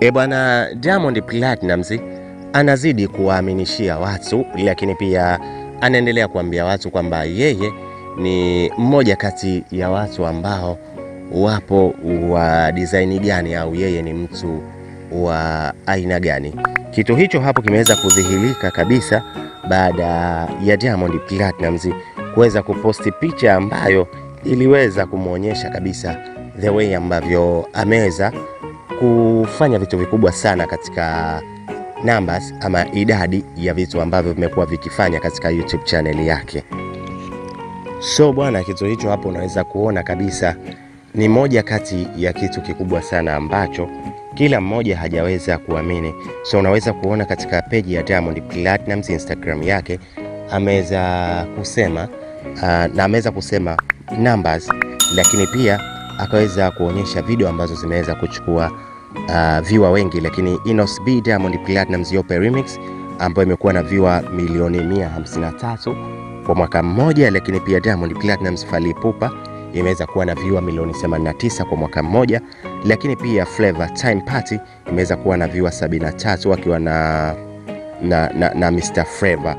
E bwana, Diamond Platnumz anazidi kuwaaminishia watu, lakini pia anaendelea kuambia watu kwamba yeye ni mmoja kati ya watu ambao wapo wa design gani au yeye ni mtu wa aina gani. Kitu hicho hapo kimeweza kudhihirika kabisa baada ya Diamond Platnumz kuweza kuposti picha ambayo iliweza kumwonyesha kabisa the way ambavyo ameweza kufanya vitu vikubwa sana katika numbers ama idadi ya vitu ambavyo vimekuwa vikifanya katika YouTube channel yake. So bwana, kitu hicho hapo unaweza kuona kabisa ni moja kati ya kitu kikubwa sana ambacho kila mmoja hajaweza kuamini. So unaweza kuona katika peji ya Diamond Platnumz Instagram yake ameweza kusema uh, na ameweza kusema numbers, lakini pia akaweza kuonyesha video ambazo zimeweza kuchukua uh, viewer wengi, lakini Inos B Diamond Platnumz Yope Remix ambayo imekuwa na viwa milioni 153 kwa mwaka mmoja, lakini pia Diamond Platnumz Fally Ipupa imeweza kuwa na viewer milioni 89 kwa mwaka mmoja, lakini pia Flavor Time Party imeweza kuwa na viwa 73 akiwa na, na, na, na Mr Flavor.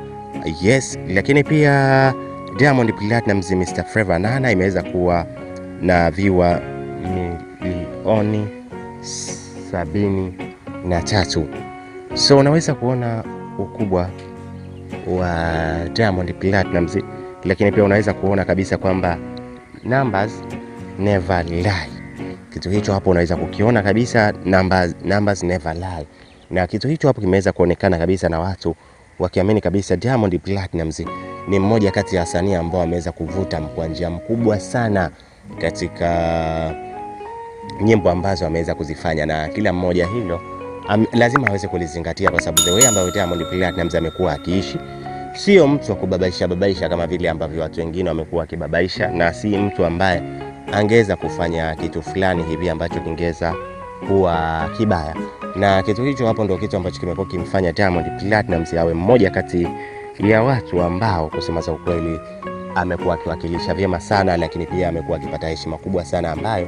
Yes, lakini pia Diamond Platnumz Mr Flavor Nana imeweza kuwa na viewer milioni sabini na tatu. So unaweza kuona ukubwa wa Diamond Platnumz, lakini pia unaweza kuona kabisa kwamba numbers never lie. Kitu hicho hapo unaweza kukiona kabisa, numbers, numbers never lie, na kitu hicho hapo kimeweza kuonekana kabisa na watu wakiamini kabisa Diamond Platnumz ni mmoja kati ya wasanii ambao ameweza kuvuta kwa njia mkubwa sana katika nyimbo ambazo ameweza kuzifanya, na kila mmoja hilo am, lazima aweze kulizingatia, kwa sababu the way ambayo Diamond Platnumz amekuwa akiishi sio mtu wa kubabaisha babaisha kama vile ambavyo watu wengine wamekuwa wakibabaisha, na si mtu ambaye angeweza kufanya kitu fulani hivi ambacho kingeweza kuwa kibaya, na kitu hicho hapo ndio kitu ambacho kimekuwa kimfanya Diamond Platnumz awe mmoja kati ya watu ambao kusema za ukweli amekuwa akiwakilisha vyema sana, lakini pia amekuwa akipata heshima kubwa sana ambayo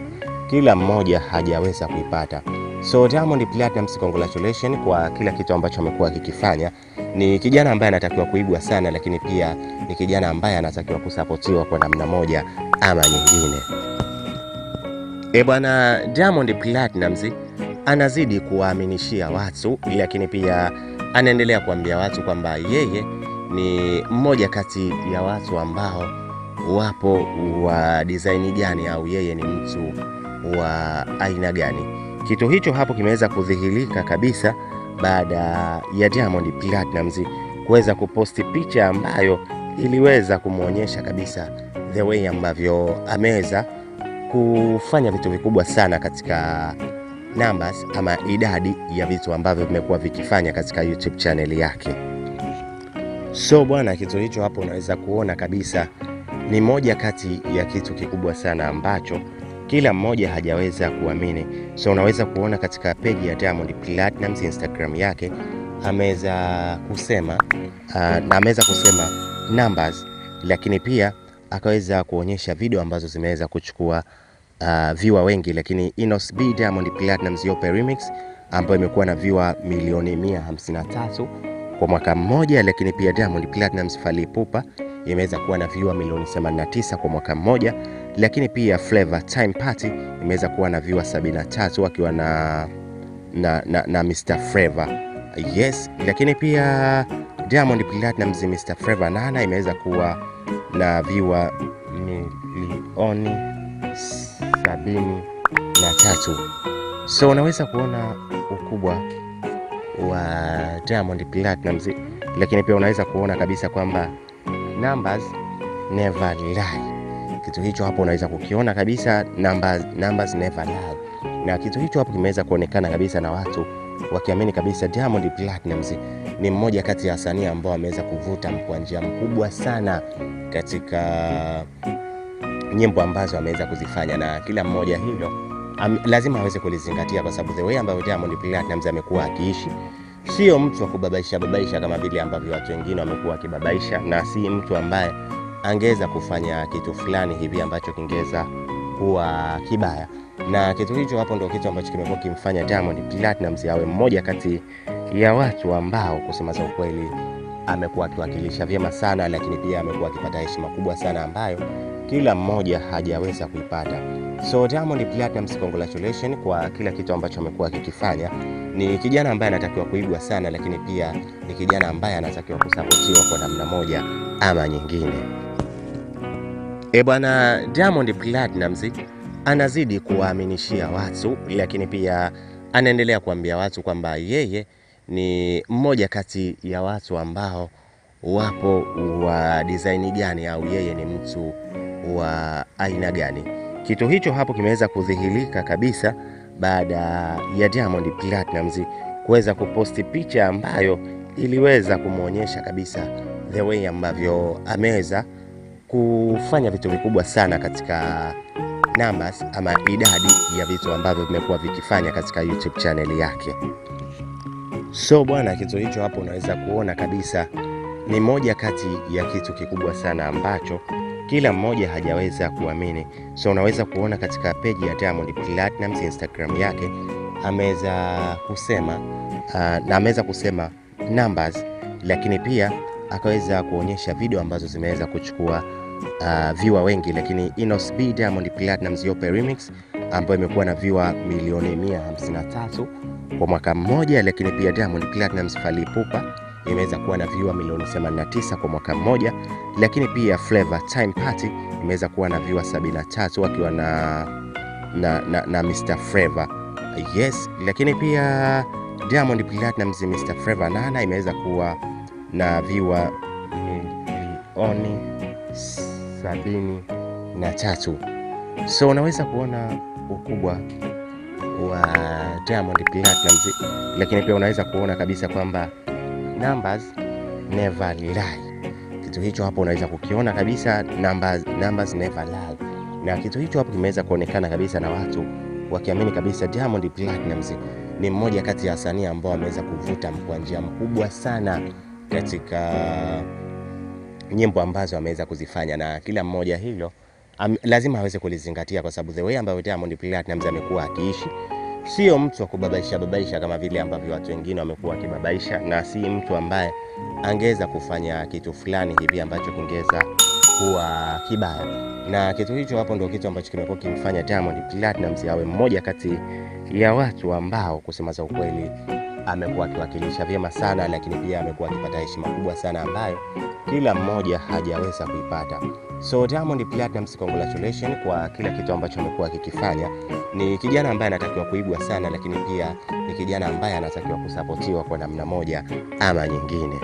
kila mmoja hajaweza kuipata. So Diamond Platnumz, congratulations kwa kila kitu ambacho amekuwa akikifanya. Ni kijana ambaye anatakiwa kuibwa sana, lakini pia ni kijana ambaye anatakiwa kusapotiwa kwa namna moja ama nyingine. E bwana, Diamond Platnumz anazidi kuwaaminishia watu, lakini pia anaendelea kuambia watu kwamba yeye ni mmoja kati ya watu ambao wapo wa design gani au yeye ni mtu wa aina gani. Kitu hicho hapo kimeweza kudhihirika kabisa baada ya Diamond Platnumz kuweza kuposti picha ambayo iliweza kumwonyesha kabisa the way ambavyo ameweza kufanya vitu vikubwa sana katika numbers ama idadi ya vitu ambavyo vimekuwa vikifanya katika YouTube channel yake. So bwana, kitu hicho hapo unaweza kuona kabisa ni moja kati ya kitu kikubwa sana ambacho kila mmoja hajaweza kuamini. So unaweza kuona katika peji ya Diamond Platnumz Instagram yake ameweza kusema uh, na ameweza kusema numbers, lakini pia akaweza kuonyesha video ambazo zimeweza kuchukua uh, viewer wengi, lakini Inos B Diamond Platnumz Yope Remix ambayo imekuwa na viewer milioni 153 kwa mwaka mmoja, lakini pia Diamond Platnumz Fally Ipupa imeweza kuwa na viewer milioni 89 kwa mwaka mmoja, lakini pia Flavor Time Party imeweza kuwa na viewers 73 akiwa na, na, na, na Mr Flavor yes, lakini pia Diamond Platnumz Mr Flavor Nana imeweza kuwa na viewers milioni sabini na tatu. So unaweza kuona ukubwa wa Diamond Platnumz, lakini pia unaweza kuona kabisa kwamba numbers never lie. Kitu hicho hapo unaweza kukiona kabisa, numbers, numbers never lie, na kitu hicho hapo kimeweza kuonekana kabisa na watu wakiamini kabisa Diamond Platnumz ni mmoja kati ya wasanii ambao ameweza kuvuta kwa njia mkubwa sana katika nyimbo ambazo ameweza kuzifanya, na kila mmoja hilo am, lazima aweze kulizingatia, kwa sababu the way ambayo Diamond Platnumz amekuwa akiishi sio mtu wa kubabaisha babaisha kama vile ambavyo watu wengine wamekuwa wakibabaisha, na si mtu ambaye angeweza kufanya kitu fulani hivi ambacho kingeweza kuwa kibaya, na kitu hicho hapo ndo kitu ambacho kimekuwa kimfanya Diamond Platnumz awe mmoja kati ya watu ambao kusema za ukweli amekuwa akiwakilisha vyema sana, lakini pia amekuwa akipata heshima kubwa sana ambayo kila mmoja hajaweza kuipata. So Diamond Platnumz, congratulations kwa kila kitu ambacho amekuwa akikifanya. Ni kijana ambaye anatakiwa kuigwa sana, lakini pia ni kijana ambaye anatakiwa kusapotiwa kwa namna moja ama nyingine. E bwana, Diamond Platnumz anazidi kuwaaminishia watu, lakini pia anaendelea kuambia watu kwamba yeye ni mmoja kati ya watu ambao wapo wa design gani au yeye ni mtu wa aina gani. Kitu hicho hapo kimeweza kudhihirika kabisa baada ya Diamond Platnumz kuweza kuposti picha ambayo iliweza kumwonyesha kabisa the way ambavyo ameweza kufanya vitu vikubwa sana katika numbers ama idadi ya vitu ambavyo vimekuwa vikifanya katika YouTube channel yake. So bwana, kitu hicho hapo unaweza kuona kabisa ni moja kati ya kitu kikubwa sana ambacho kila mmoja hajaweza kuamini. So unaweza kuona katika peji ya Diamond Platnumz Instagram yake ameweza kusema uh, na ameweza kusema numbers, lakini pia akaweza kuonyesha video ambazo zimeweza kuchukua uh, viewer wengi, lakini Inos B Diamond Platnumz Yope Remix ambayo imekuwa na viewer milioni 153 kwa mwaka mmoja, lakini pia Diamond Platnumz Fally Ipupa imeweza kuwa na viewer milioni 89 kwa mwaka mmoja, lakini pia Flavor Time Party imeweza kuwa na viewer 73 akiwa na, na, na, na Mr Flavor. Yes, lakini pia Diamond Platnumz Mr Flavor Nana imeweza kuwa na viewer milioni sabini na tatu. So unaweza kuona ukubwa wa Diamond Platnumz, lakini pia unaweza kuona kabisa kwamba numbers never lie. Kitu hicho hapo unaweza kukiona kabisa, numbers, numbers never lie, na kitu hicho hapo kimeweza kuonekana kabisa na watu wakiamini kabisa Diamond Platnumz ni mmoja kati ya wasanii ambao wameweza kuvuta kwa njia mkubwa sana katika nyimbo ambazo ameweza kuzifanya, na kila mmoja hilo am, lazima aweze kulizingatia, kwa sababu the way ambayo Diamond Platnumz amekuwa akiishi sio mtu wa kubabaisha babaisha kama vile ambavyo watu wengine wamekuwa wakibabaisha, na si mtu ambaye angeweza kufanya kitu fulani hivi ambacho kingeweza kuwa kibaya, na kitu hicho hapo ndio kitu ambacho kimekuwa kimfanya Diamond Platnumz awe mmoja kati ya watu ambao kusema za ukweli amekuwa akiwakilisha vyema sana, lakini pia amekuwa akipata heshima kubwa sana ambayo kila mmoja hajaweza kuipata. So Diamond Platnumz, congratulations kwa kila kitu ambacho amekuwa akikifanya. Ni kijana ambaye anatakiwa kuigwa sana, lakini pia ni kijana ambaye anatakiwa kusapotiwa kwa namna moja ama nyingine.